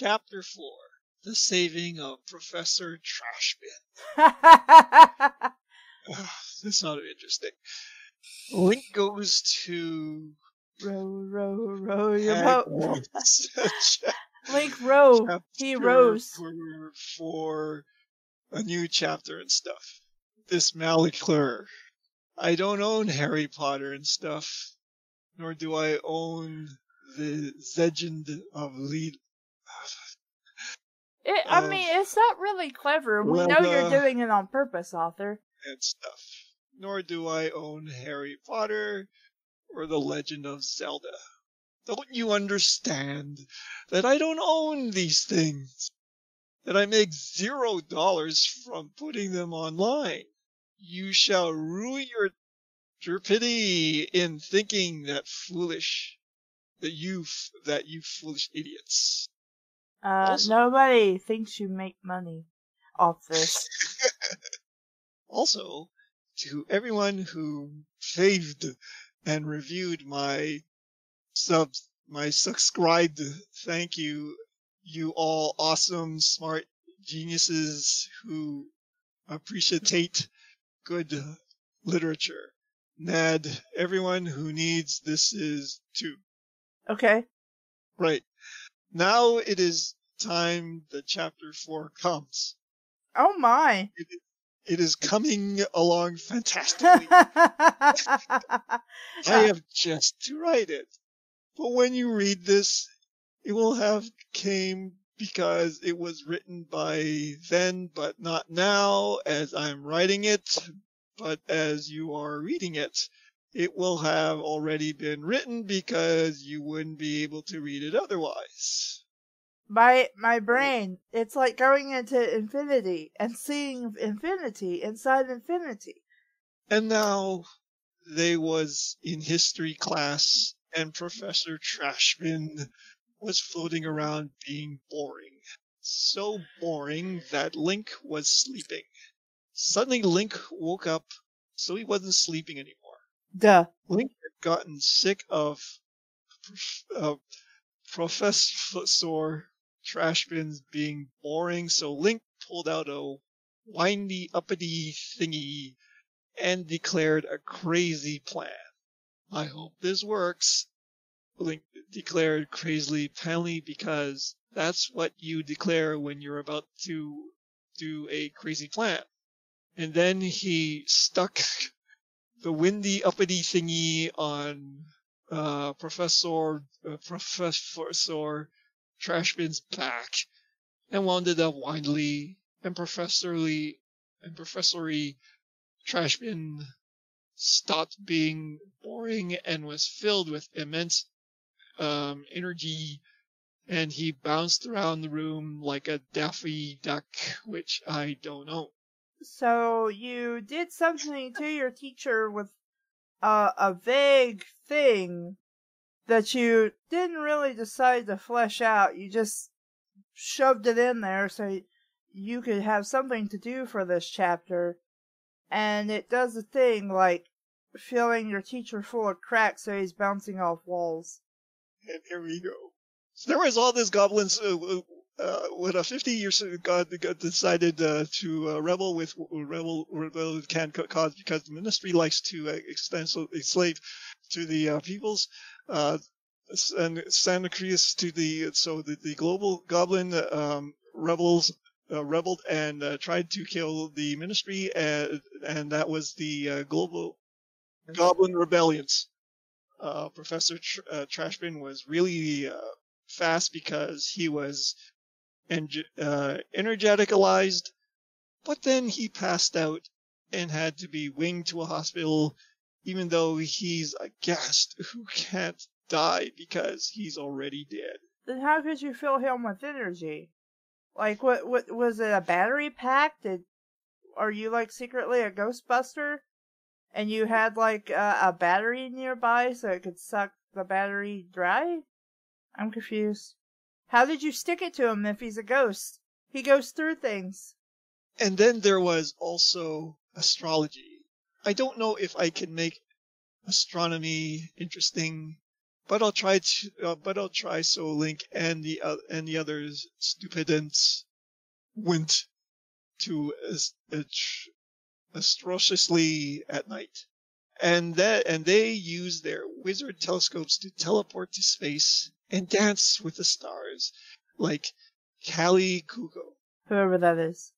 Chapter 4 The Saving of Professor Trashbin. this ought to be interesting. Link goes to row, row, row your boat. Link row. He rows. For, for a new chapter and stuff. This Malaclure. I don't own Harry Potter and stuff, nor do I own the Legend of Lead. It, I mean, it's not really clever. We know you're doing it on purpose, author. and stuff. Nor do I own Harry Potter or The Legend of Zelda. Don't you understand that I don't own these things? That I make zero dollars from putting them online? You shall rue your stupidity in thinking that foolish, that you, that you foolish idiots. Uh, Also- nobody thinks you make money off this. Also, to everyone who faved and reviewed my subs, my subscribed, thank you, you all awesome, smart geniuses who appreciate good literature. Ned, everyone who needs this is too. Okay. Right. Now it is time the chapter four comes. Oh my. It is coming along fantastically. I have just to write it. But when you read this, it will have came because it was written by then, but not now as I'm writing it, but as you are reading it. It will have already been written because you wouldn't be able to read it otherwise. my my brain, it's like going into infinity and seeing infinity inside infinity. And now they was in history class and Professor Trashman was floating around being boring. So boring that Link was sleeping. Suddenly Link woke up so he wasn't sleeping anymore. Duh. Link had gotten sick of uh, Professor Trashbin's being boring, so Link pulled out a windy uppity thingy and declared a crazy plan. I hope this works. Link declared crazily penally because that's what you declare when you're about to do a crazy plan. And then he stuck the windy uppity thingy on uh, Professor uh, Professor Trashbin's back and wound it up windily and professorly and professory Trashbin stopped being boring and was filled with immense um, energy and he bounced around the room like a daffy duck, which I don't know. So you did something to your teacher with uh, a vague thing that you didn't really decide to flesh out. You just shoved it in there so you could have something to do for this chapter. And it does a thing like filling your teacher full of cracks so he's bouncing off walls. And here we go. So there was all this goblins uh, uh, when a 50 years god, god decided uh, to uh, rebel with rebel rebel can cause because the ministry likes to uh, extend so enslave to the uh, peoples uh, and Santa Cruz to the so the, the global goblin um, rebels uh, rebelled and uh, tried to kill the ministry and and that was the uh, global goblin rebellions. Uh, Professor Tr- Trashbin was really uh, fast because he was en- uh, energeticalized, but then he passed out and had to be winged to a hospital, even though he's a guest who can't die because he's already dead. Then how could you fill him with energy? Like what what was it a battery pack? Did are you like secretly a ghostbuster? And you had like a battery nearby so it could suck the battery dry? I'm confused. How did you stick it to him if he's a ghost? He goes through things. And then there was also astrology. I don't know if I can make astronomy interesting, but I'll try to, uh, but I'll try. So Link and the uh, and the other stupidants went to as- atr- atrociously at night, and that and they used their wizard telescopes to teleport to space and dance with the stars, like Kali Kuko. Whoever that is.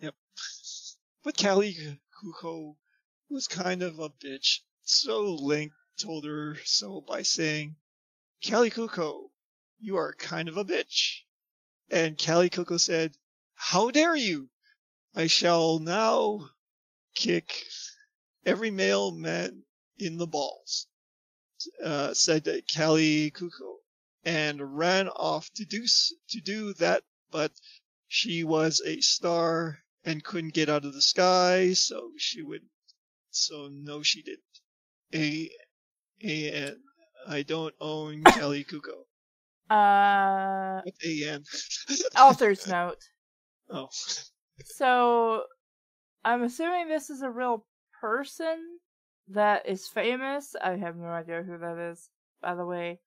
Yep. But Kali Kuko was kind of a bitch, so Link told her so by saying, Kali Kuko, you are kind of a bitch. And Kali Kuko said, How dare you? I shall now kick every male man in the balls, uh, said Kali Kuko, and ran off to do, to do that, but she was a star and couldn't get out of the sky, so she would, so no, she didn't. A, a, I don't own Kelly Kuko. Uh, What's A-N? author's note. Oh, So, I'm assuming this is a real person that is famous. I have no idea who that is, by the way.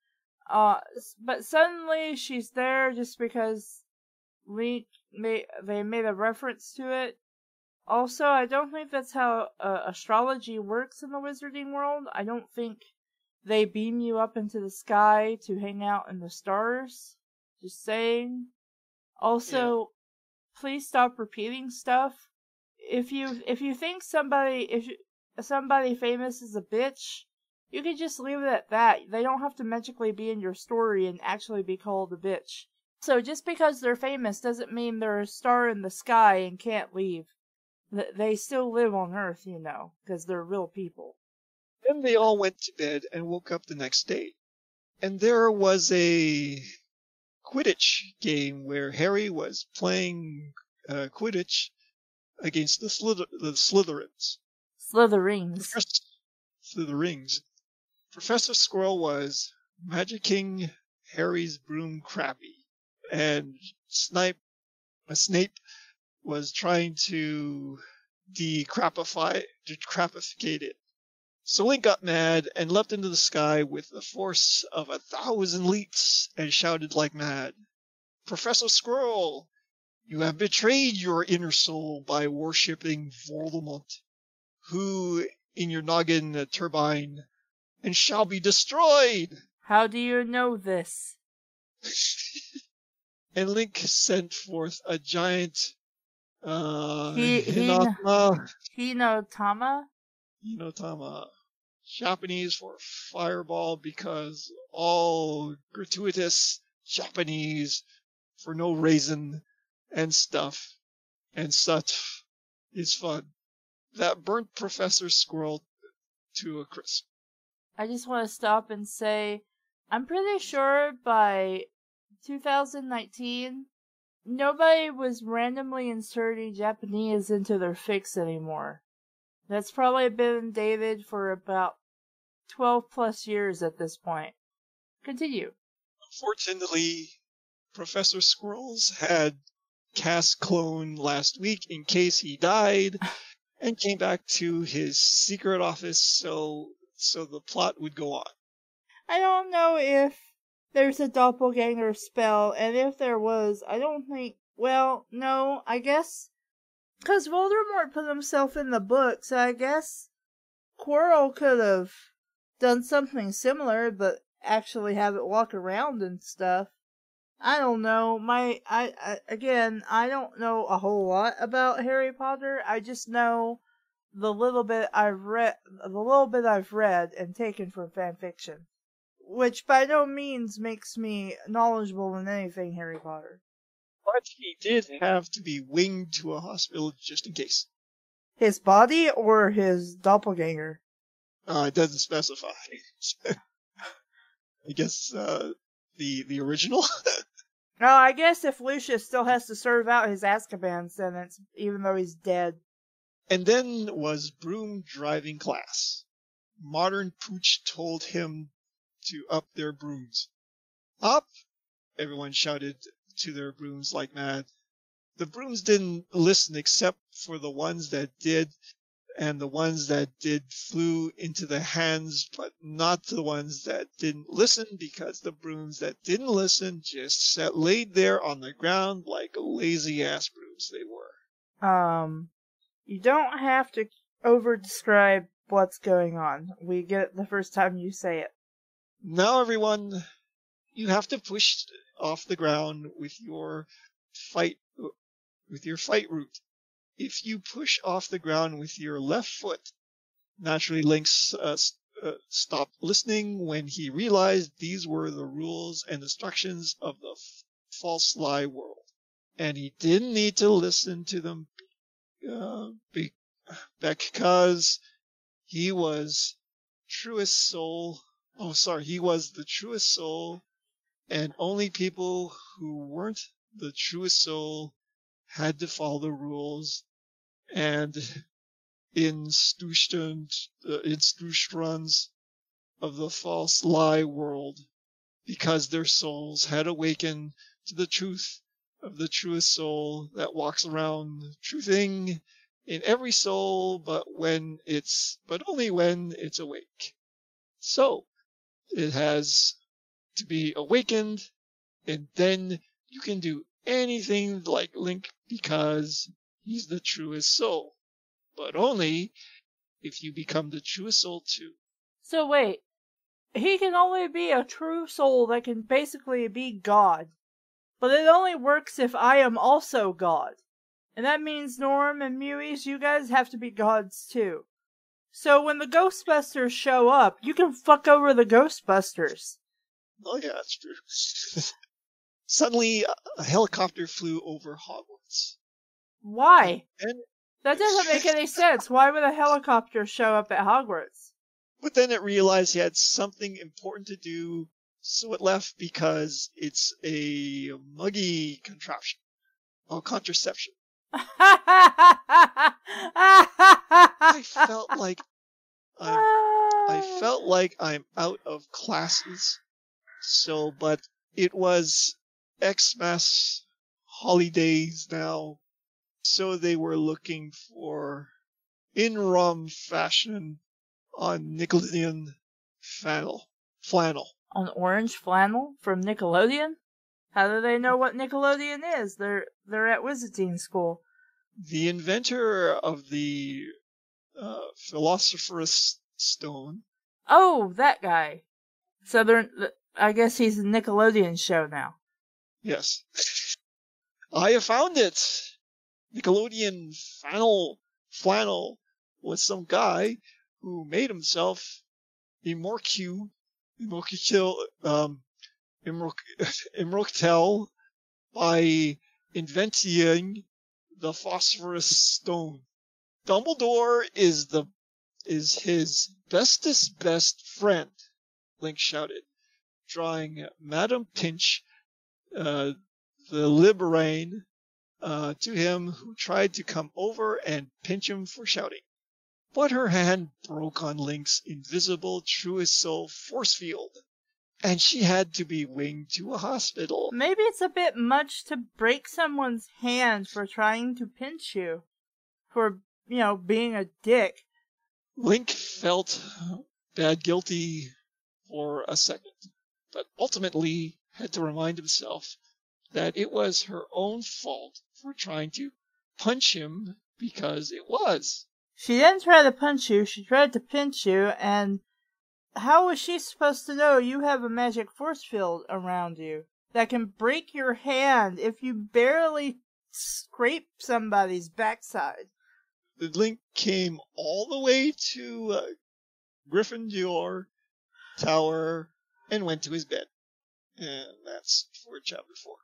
Uh, but suddenly she's there just because Link made they made a reference to it. Also, I don't think that's how uh, astrology works in the wizarding world. I don't think they beam you up into the sky to hang out in the stars. Just saying. Also, please stop repeating stuff. If you if you think somebody if you, somebody famous is a bitch, you could just leave it at that. They don't have to magically be in your story and actually be called a bitch. So just because they're famous doesn't mean they're a star in the sky and can't leave. They still live on Earth, you know, because they're real people. Then they all went to bed and woke up the next day. And there was a Quidditch game where Harry was playing uh, Quidditch against the, Slither- the Slytherins. Slytherins. Professor Slytherins. Professor Squirrel was Magic King Harry's broom Crappy, and Snipe, uh, Snape was trying to decrapify, decrapificate it. So Link got mad and leapt into the sky with the force of a thousand leaps and shouted like mad, Professor Squirrel, you have betrayed your inner soul by worshipping Voldemort, who in your noggin turbine and shall be destroyed. How do you know this? and Link sent forth a giant uh He- Hinata, Hinotama? Hinotama Japanese for fireball because all gratuitous Japanese for no reason and stuff and such is fun. That burnt Professor Squirrel to a crisp. I just want to stop and say, I'm pretty sure by 2019, nobody was randomly inserting Japanese into their fix anymore. That's probably been dated for about 12 plus years at this point. Continue. Unfortunately, Professor Squirrels had cast clone last week in case he died and came back to his secret office so so the plot would go on. I don't know if there's a doppelganger spell, and if there was, I don't think. Well, no, I guess. Because Voldemort put himself in the book, so I guess Quirrell could have done something similar, but actually have it walk around and stuff. I don't know. My, I, I, again, I don't know a whole lot about Harry Potter. I just know the little bit I've read, the little bit I've read and taken from fan fiction which by no means makes me knowledgeable in anything Harry Potter. But he did have to be winged to a hospital just in case. His body or his doppelganger? Uh, it doesn't specify. I guess uh, the the original. No, I guess if Lucius still has to serve out his Azkaban sentence, even though he's dead. And then was broom driving class. Madam Pooch told him to up their brooms. Up! Everyone shouted to their brooms like mad. The brooms didn't listen except for the ones that did, and the ones that did flew into the hands, but not the ones that didn't listen, because the brooms that didn't listen just sat laid there on the ground like lazy ass brooms they were. Um, you don't have to over describe what's going on. We get it the first time you say it. Now, everyone, you have to push off the ground with your fight with your fight route. If you push off the ground with your left foot, naturally Link's uh, uh, stopped listening when he realized these were the rules and instructions of the f- false lie world, and he didn't need to listen to them uh, be, because he was truest soul. Oh, sorry, he was the truest soul, and only people who weren't the truest soul had to follow the rules. And in Zustand, uh, in Zustands of the false lie world, because their souls had awakened to the truth of the truest soul that walks around truthing in every soul, but when it's, but only when it's awake. So, it has to be awakened, and then you can do anything like Link because he's the truest soul. But only if you become the truest soul too. So wait, he can only be a true soul that can basically be God. But it only works if I am also God. And that means Norm and Mewies, you guys have to be gods too. So when the Ghostbusters show up, you can fuck over the Ghostbusters. Oh yeah, that's true. Suddenly, a helicopter flew over Hogwarts. Why? And That doesn't make any sense. Why would a helicopter show up at Hogwarts? but then it realized he had something important to do, so it left because it's a muggy contraption. Oh, contraception. I felt like I'm I felt like I'm out of classes. So, but it was Xmas holidays now. So they were looking for in rum fashion on Nickelodeon flannel. Flannel. On orange flannel from Nickelodeon? How do they know what Nickelodeon is? They're they're at Wizarding School. The inventor of the uh, Philosopher's Stone. Oh, that guy. So they're I guess he's a Nickelodeon show now. Yes. I have found it. Nickelodeon flannel flannel was some guy who made himself a Immorcu Immorcule um Immortel by inventing the phosphorus stone. Dumbledore is the is his bestest best friend, Link shouted, drawing Madame Pinch, uh, the Liberaine, uh, to him, who tried to come over and pinch him for shouting. But her hand broke on Link's invisible truest soul force field, and she had to be winged to a hospital. Maybe it's a bit much to break someone's hand for trying to pinch you. For, you know, being a dick. Link felt bad guilty for a second, but ultimately had to remind himself that it was her own fault for trying to punch him because it was. She didn't try to punch you, she tried to pinch you, and how was she supposed to know you have a magic force field around you that can break your hand if you barely scrape somebody's backside? The Link came all the way to uh, Gryffindor Tower and went to his bed. And that's for chapter four.